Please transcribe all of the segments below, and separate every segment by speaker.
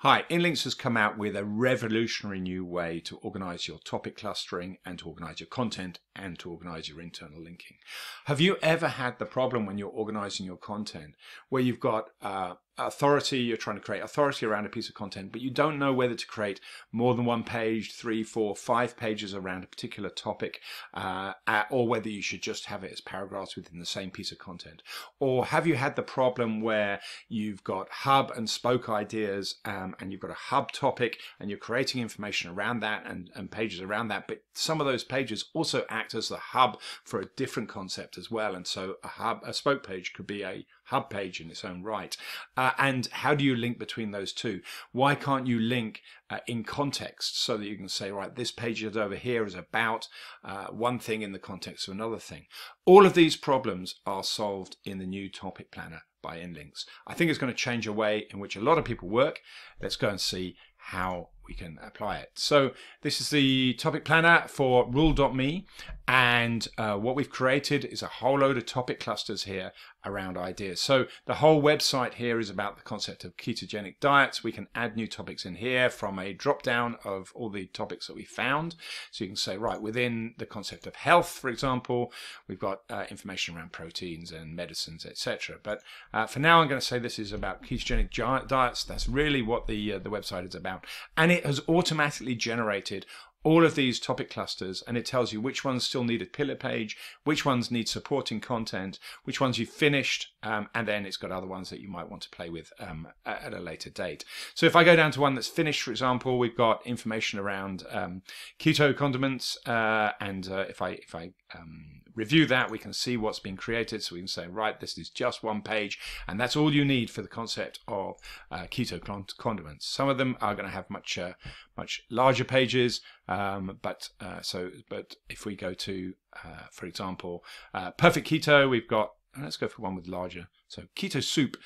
Speaker 1: Hi, InLinks has come out with a revolutionary new way to organize your topic clustering and to organize your content and to organize your internal linking. Have you ever had the problem when you're organizing your content where you've got uh, authority, you're trying to create authority around a piece of content, but you don't know whether to create more than one page, three, four, five pages around a particular topic, uh, or whether you should just have it as paragraphs within the same piece of content? Or have you had the problem where you've got hub and spoke ideas um, and you've got a hub topic and you're creating information around that and, and pages around that, but some of those pages also act as the hub for a different concept as well. And so a hub, a spoke page could be a hub page in its own right. Uh, and how do you link between those two? Why can't you link uh, in context so that you can say, right, this page is over here is about uh, one thing in the context of another thing? All of these problems are solved in the new topic planner by InLinks. I think it's going to change a way in which a lot of people work. Let's go and see how we can apply it. So this is the topic planner for ruled.me and uh, what we've created is a whole load of topic clusters here around ideas. So the whole website here is about the concept of ketogenic diets. We can add new topics in here from a drop down of all the topics that we found. So you can say, right, within the concept of health, for example, we've got uh, information around proteins and medicines, etc. But uh, for now, I'm going to say this is about ketogenic diets. That's really what the, uh, the website is about. And it has automatically generated all of these topic clusters and it tells you which ones still need a pillar page, which ones need supporting content, which ones you've finished, um, and then it's got other ones that you might want to play with um, at a later date. So if I go down to one that's finished, for example, we've got information around um, keto condiments, uh, and uh, if I if I um, review that, we can see what's been created. So we can say, right, this is just one page, and that's all you need for the concept of uh, keto condiments. Some of them are going to have much uh, much larger pages, um, but uh, so but if we go to, uh, for example, uh, perfect keto, we've got. Let's go for one with larger. So keto soup.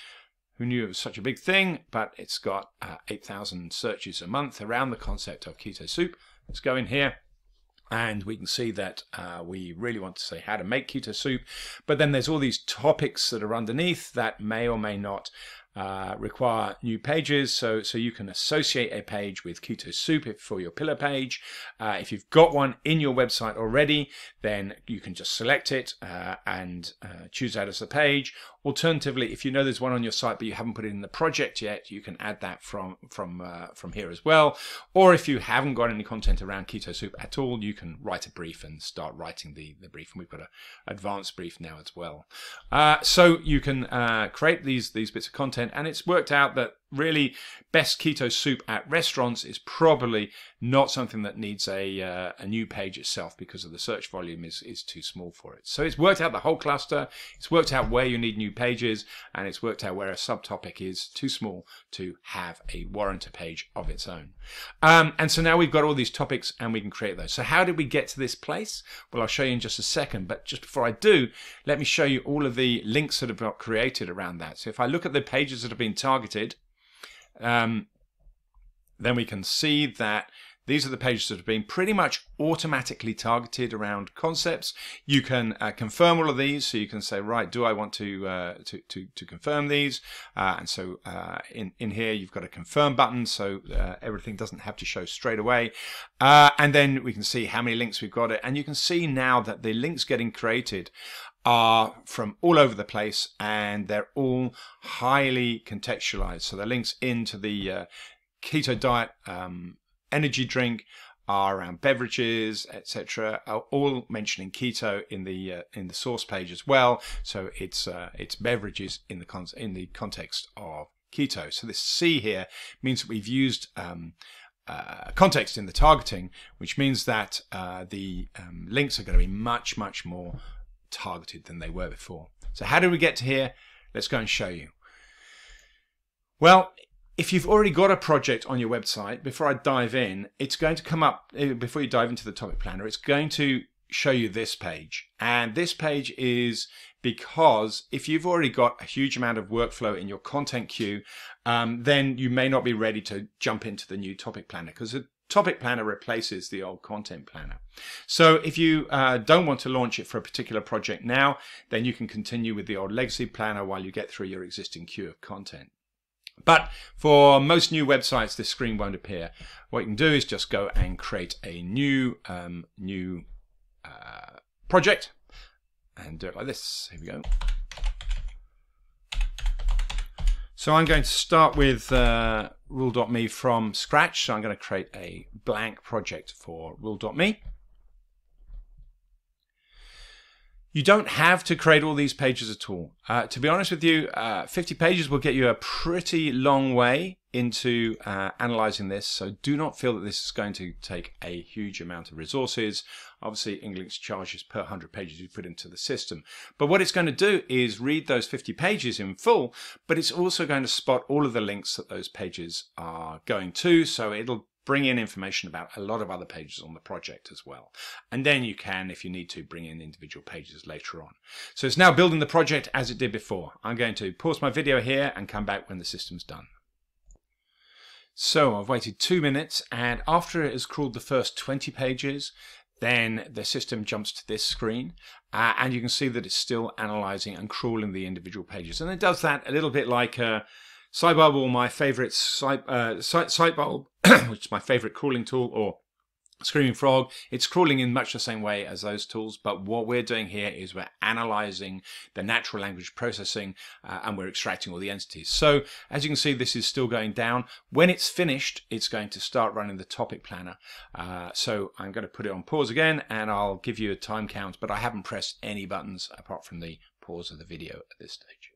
Speaker 1: Who knew it was such a big thing? But it's got uh, 8,000 searches a month around the concept of keto soup. Let's go in here and we can see that uh, we really want to say how to make keto soup but then there's all these topics that are underneath that may or may not uh, require new pages. So, so you can associate a page with Keto Soup for your pillar page. Uh, if you've got one in your website already, then you can just select it uh, and uh, choose that as a page. Alternatively, if you know there's one on your site but you haven't put it in the project yet, you can add that from from uh, from here as well. Or if you haven't got any content around Keto Soup at all, you can write a brief and start writing the, the brief. And we've got an advanced brief now as well. so you can create these these bits of content, and it's worked out that really best keto soup at restaurants is probably not something that needs a uh, a new page itself because of the search volume is is too small for it. So it's worked out the whole cluster. It's worked out where you need new pages, and it's worked out where a subtopic is too small to have a warrantor page of its own. Um, and so now we've got all these topics, and we can create those. So how did we get to this place? Well, I'll show you in just a second. But just before I do, let me show you all of the links that have got created around that. So if I look at the pages that have been targeted um, then we can see that these are the pages that have been pretty much automatically targeted around concepts. You can uh, confirm all of these, so you can say, right, do I want to uh, to, to, to confirm these? Uh, and so uh, in in here you've got a confirm button, so uh, everything doesn't have to show straight away. Uh, and then we can see how many links we've got it, and you can see now that the links getting created are from all over the place and they're all highly contextualized. So the links into the uh, keto diet um, energy drink are around beverages, etc. Are all mentioning keto in the uh, in the source page as well. So it's uh, it's beverages in the con- in the context of keto. So this C here means that we've used um, uh, context in the targeting, which means that uh, the um, links are going to be much, much more targeted than they were before. So how did we get to here? Let's go and show you. Well, if you've already got a project on your website, before I dive in, it's going to come up, eh, before you dive into the topic planner, it's going to show you this page. And this page is because if you've already got a huge amount of workflow in your content queue, um, then you may not be ready to jump into the new topic planner because Topic Planner replaces the old Content Planner. So if you uh, don't want to launch it for a particular project now, then you can continue with the old Legacy Planner while you get through your existing queue of content. But for most new websites, this screen won't appear. What you can do is just go and create a new um, new uh, project and do it like this. Here we go. So I'm going to start with uh, ruled.me from scratch. So I'm going to create a blank project for ruled.me. You don't have to create all these pages at all. Uh, to be honest with you, uh, 50 pages will get you a pretty long way into uh, analyzing this. So do not feel that this is going to take a huge amount of resources. Obviously, InLinks charges per 100 pages you put into the system. But what it's going to do is read those 50 pages in full, but it's also going to spot all of the links that those pages are going to. So it'll bring in information about a lot of other pages on the project as well. And then you can, if you need to, bring in individual pages later on. So it's now building the project as it did before. I'm going to pause my video here and come back when the system's done. So I've waited two minutes and after it has crawled the first 20 pages, then the system jumps to this screen uh, and you can see that it's still analyzing and crawling the individual pages. And it does that a little bit like a, Sitebulb, my favorite site, uh, which is my favorite crawling tool, or Screaming Frog, it's crawling in much the same way as those tools, but what we're doing here is we're analyzing the natural language processing uh, and we're extracting all the entities. So as you can see, this is still going down. When it's finished, it's going to start running the topic planner. Uh, so I'm going to put it on pause again and I'll give you a time count, but I haven't pressed any buttons apart from the pause of the video at this stage.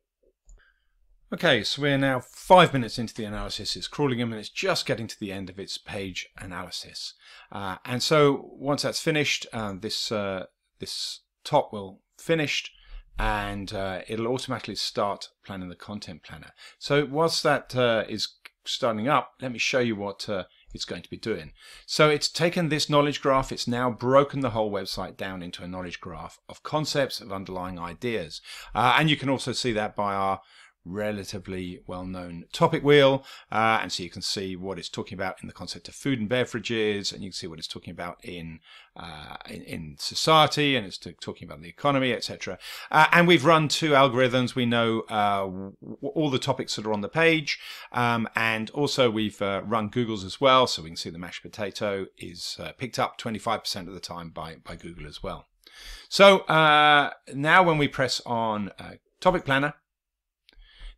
Speaker 1: Okay, so we're now five minutes into the analysis. It's crawling in and it's just getting to the end of its page analysis. Uh, and so once that's finished, uh, this uh, this top will finished and uh, it'll automatically start planning the content planner. So whilst that uh, is starting up, let me show you what uh, it's going to be doing. So it's taken this knowledge graph, it's now broken the whole website down into a knowledge graph of concepts, of underlying ideas. and you can also see that by our relatively well-known topic wheel uh, and so you can see what it's talking about in the concept of food and beverages and you can see what it's talking about in uh, in, in, society and it's talking about the economy etc uh, and we've run two algorithms. We know uh, all the topics that are on the page um, and also we've uh, run Google's as well so we can see the mashed potato is uh, picked up 25% of the time by by Google as well. So now when we press on topic planner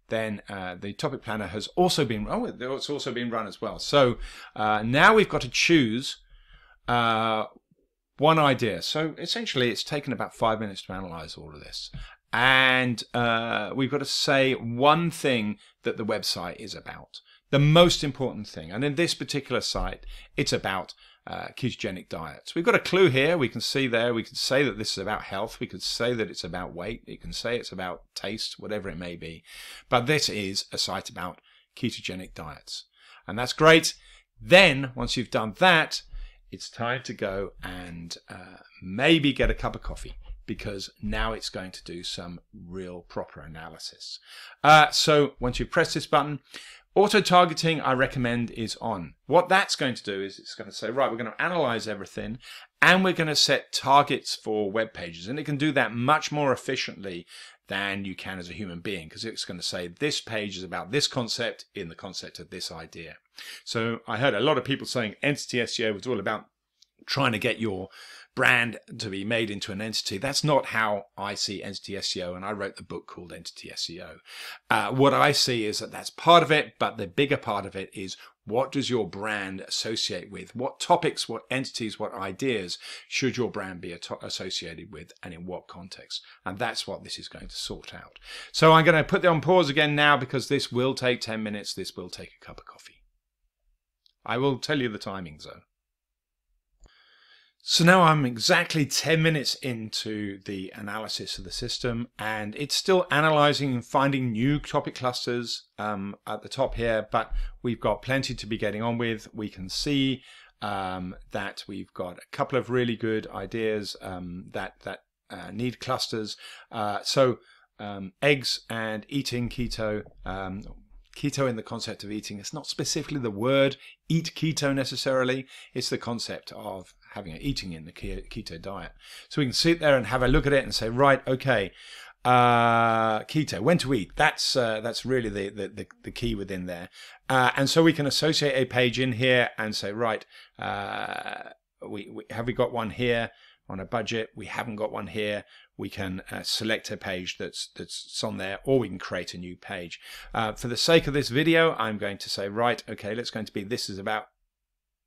Speaker 1: then uh, the topic planner has also been oh it's also been run as well. So uh, now we've got to choose uh, one idea. So essentially it's taken about five minutes to analyze all of this. And uh, we've got to say one thing that the website is about. The most important thing. And in this particular site it's about uh, ketogenic diets. We've got a clue here. We can see there. We can say that this is about health. We could say that it's about weight. You can say it's about taste, whatever it may be. But this is a site about ketogenic diets. And that's great. Then, once you've done that, it's time to go and uh, maybe get a cup of coffee because now it's going to do some real proper analysis. Uh, so once you press this button, Auto targeting, I recommend, is on. What that's going to do is it's going to say, right, we're going to analyze everything and we're going to set targets for web pages. And it can do that much more efficiently than you can as a human being because it's going to say this page is about this concept in the concept of this idea. So I heard a lot of people saying entity SEO was all about trying to get your brand to be made into an entity. That's not how I see entity SEO, and I wrote the book called Entity SEO. Uh, what I see is that that's part of it, but the bigger part of it is what does your brand associate with? What topics, what entities, what ideas should your brand be associated with, and in what context? And that's what this is going to sort out. So I'm going to put it on pause again now because this will take 10 minutes. This will take a cup of coffee. I will tell you the timings though. So now I'm exactly 10 minutes into the analysis of the system and it's still analyzing and finding new topic clusters um, at the top here, but we've got plenty to be getting on with. We can see um, that we've got a couple of really good ideas um, that, that uh, need clusters. Uh, so um, eggs and eating keto, um, keto in the concept of eating. It's not specifically the word eat keto necessarily. It's the concept of having eating in the keto diet. So we can sit there and have a look at it and say, right, okay, uh, keto, when to eat. That's uh, that's really the, the, the, the, key within there. Uh, and so we can associate a page in here and say, right, uh, we, we have we got one here on a budget. We haven't got one here. We can uh, select a page that's that's on there, or we can create a new page. Uh, for the sake of this video, I'm going to say, right, okay, let's going to be this is about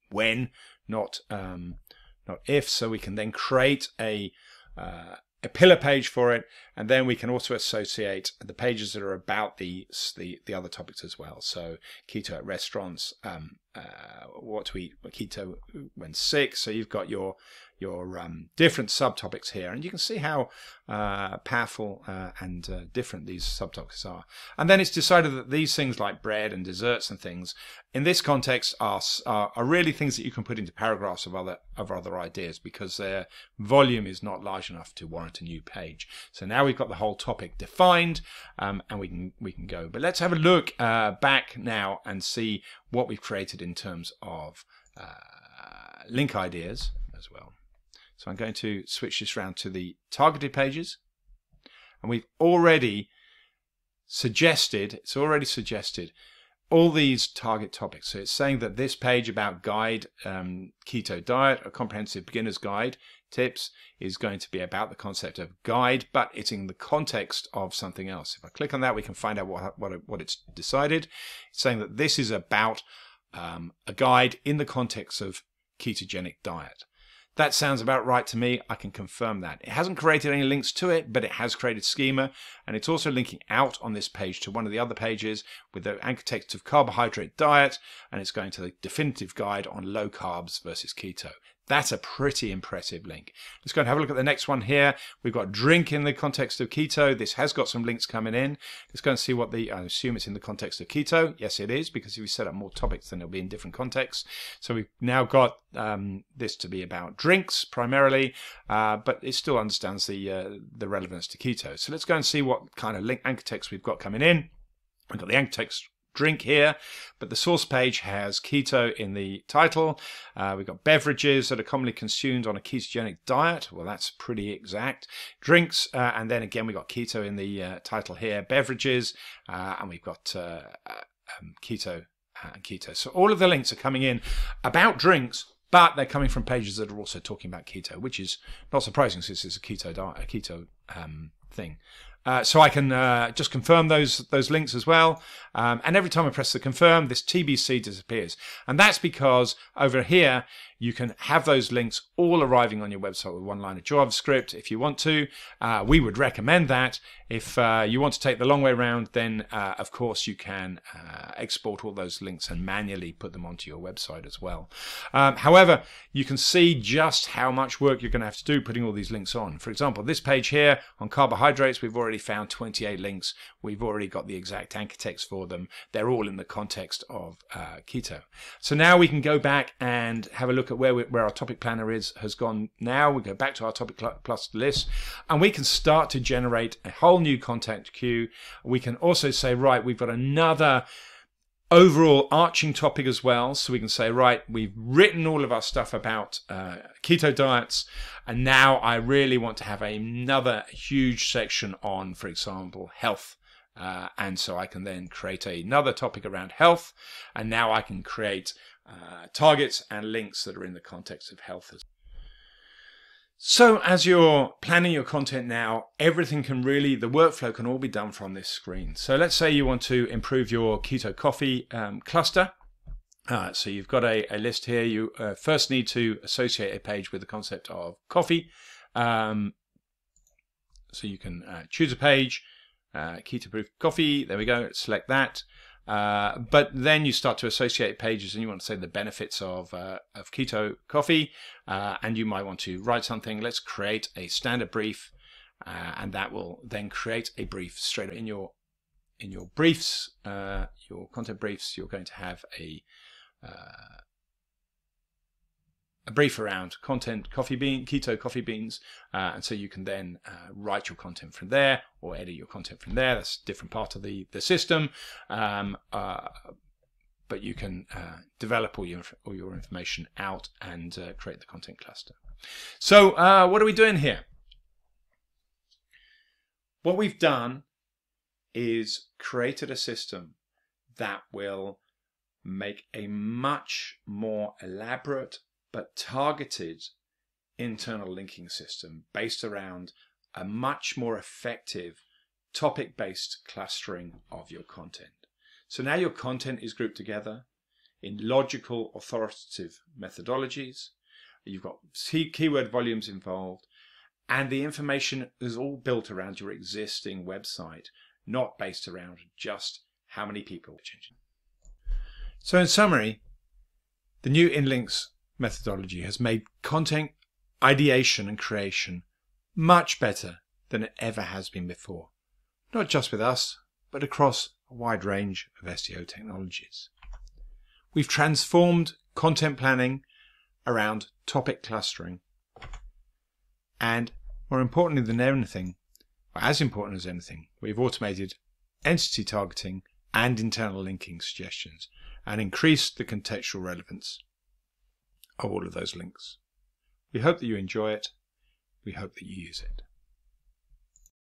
Speaker 1: when, not um, not if. So we can then create a uh, a pillar page for it, and then we can also associate the pages that are about the the, the other topics as well. So keto at restaurants, um, uh, what to eat, keto when sick. So you've got your your um, different subtopics here, and you can see how uh, powerful uh, and uh, different these subtopics are. And then it's decided that these things like bread and desserts and things, in this context, are, are, are really things that you can put into paragraphs of other of other ideas because their volume is not large enough to warrant a new page. So now we've got the whole topic defined, um, and we can we can go. But let's have a look uh, back now and see what we've created in terms of uh, link ideas as well. So I'm going to switch this around to the targeted pages. And we've already suggested, it's already suggested all these target topics. So it's saying that this page about guide um, keto diet, a comprehensive beginner's guide tips is going to be about the concept of guide, but it's in the context of something else. If I click on that, we can find out what, what, what it's decided. It's saying that this is about um, a guide in the context of ketogenic diet. That sounds about right to me. I can confirm that. It hasn't created any links to it, but it has created schema. And it's also linking out on this page to one of the other pages with the anchor text of carbohydrate diet. And it's going to the definitive guide on low carbs versus keto. That's a pretty impressive link. Let's go and have a look at the next one here. We've got drink in the context of keto. This has got some links coming in. Let's go and see what the, I assume it's in the context of keto. Yes, it is, because if we set up more topics, then it'll be in different contexts. So we've now got um, this to be about drinks primarily, uh, but it still understands the, uh, the relevance to keto. So let's go and see what kind of link anchor text we've got coming in. We've got the anchor text drink here, but the source page has keto in the title. Uh, we've got beverages that are commonly consumed on a ketogenic diet. Well, that's pretty exact. Drinks, uh, and then again, we've got keto in the uh, title here, beverages, uh, and we've got uh, uh, um, keto and keto. So all of the links are coming in about drinks. But they're coming from pages that are also talking about keto, which is not surprising since it's a keto diet, a keto um, thing. Uh, so I can uh, just confirm those those links as well. Um, and every time I press the confirm, this TBC disappears. And that's because over here, you can have those links all arriving on your website with one line of JavaScript if you want to. Uh, we would recommend that. If uh, you want to take the long way around, then uh, of course you can uh, export all those links and manually put them onto your website as well. Um, however, you can see just how much work you're going to have to do putting all these links on. For example, this page here on carbohydrates, we've already found 28 links. We've already got the exact anchor text for them. They're all in the context of uh, keto. So now we can go back and have a look look at where we, where our topic planner is has gone now. We go back to our topic plus list, and we can start to generate a whole new content queue. We can also say, right, we've got another overall arching topic as well. So we can say, right, we've written all of our stuff about uh, keto diets, and now I really want to have another huge section on, for example, health. Uh, and so I can then create another topic around health, and now I can create uh, targets and links that are in the context of health. So as you're planning your content now, everything can really, the workflow can all be done from this screen. So let's say you want to improve your keto coffee um, cluster. Uh, so you've got a, a list here. You uh, first need to associate a page with the concept of coffee. Um, so you can uh, choose a page, uh, keto proof coffee. There we go. Select that. Uh, but then you start to associate pages and you want to say the benefits of, uh, of keto coffee, uh, and you might want to write something. Let's create a standard brief, uh, and that will then create a brief straight in your in your briefs, uh, your content briefs. You're going to have a a brief around content coffee bean keto coffee beans uh, and so you can then uh, write your content from there or edit your content from there. That's a different part of the the system. Um, uh, but you can uh, develop all your all your information out and uh, create the content cluster. So uh, what are we doing here? What we've done is created a system that will make a much more elaborate but targeted internal linking system based around a much more effective topic based clustering of your content. So now your content is grouped together in logical authoritative methodologies. You've got keyword volumes involved, and the information is all built around your existing website, not based around just how many people are changing. So in summary, the new InLinks methodology has made content ideation and creation much better than it ever has been before. Not just with us, but across a wide range of SEO technologies. We've transformed content planning around topic clustering. And more importantly than anything, or as important as anything, we've automated entity targeting and internal linking suggestions and increased the contextual relevance of all of those links. We hope that you enjoy it. We hope that you use it.